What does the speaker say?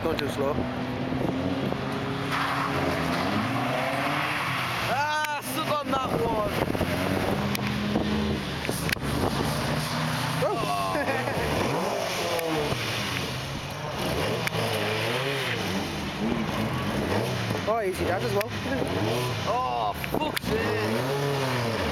it's going too slow. Ah, stuck on that one. Oh, easy dad as well. Oh, fuck's sake.